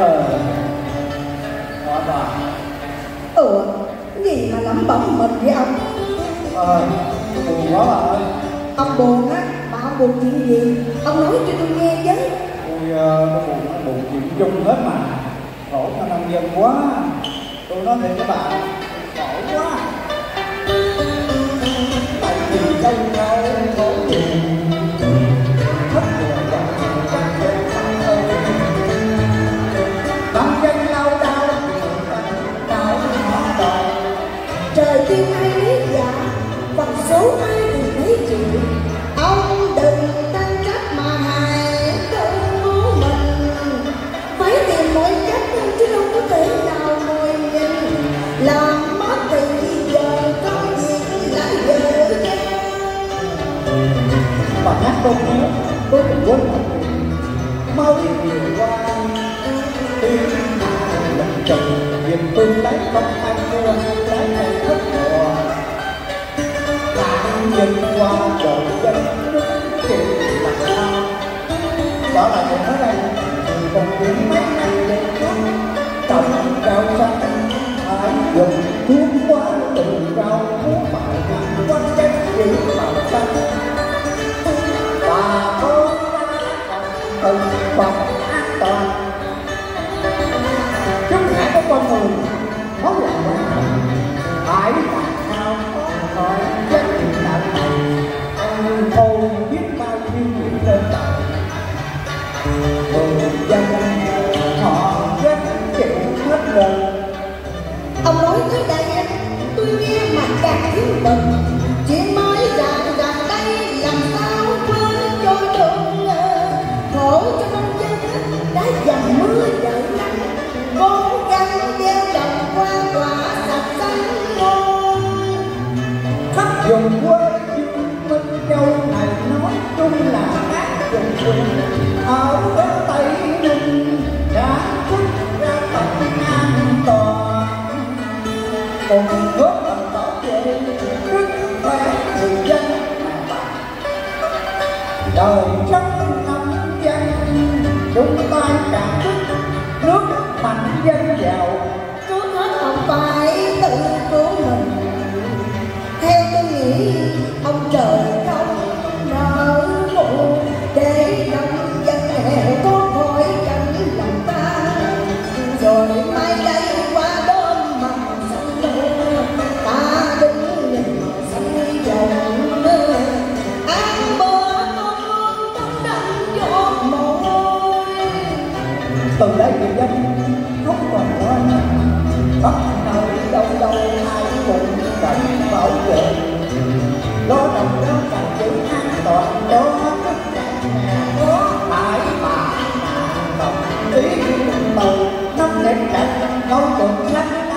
Ờ Đó bà Ừ Gì mà lắm bóng mình với ông Ờ Buồn quá bà ơi. Ông buồn á Mà ông buồn chuyện gì? Ông nói cho tôi nghe chứ. Tôi uh, buồn buồn chuyện chung hết mà. Khổ mà nông dân quá. Tôi nói thiệt các bạn Khổ quá. Số ai thì thấy chịu. Ông đừng tăng cấp mà hại cơn máu mình. Phải tìm mọi cách chứ đâu có thể nào ngồi nhìn. Làm mất thì giờ có gì lại về cha. Bà nhắc tôi nhớ Tôi cũng quên mau chuyện Mới vừa qua Tiếng lần trần Nhìn tôi lấy không ai mua Lấy này thất mùa qua trời dân nước Kiểu là sao? Đó là những ở đây Còn những mấy năm về trước Trồng cao xanh Hãy dùng thuốc quá từ cao Thuốc phải vì quanh chất chỉ màu xanh và con từng bằng vùng quê dương minh châu này nói chung là các vùng quê. Ở phía tây ninh đã thức ra tận an toàn cùng góp đời sống nông dân chúng ta cảm thức nước mạnh dân giàu từ đấy người dân không còn lo bắt đầu đâu đâu ai cũng cần bảo vệ. Lo đồng đó là chữ an toàn đó có phải mà đồng ý cùng năm nông đặt câu chuyện sách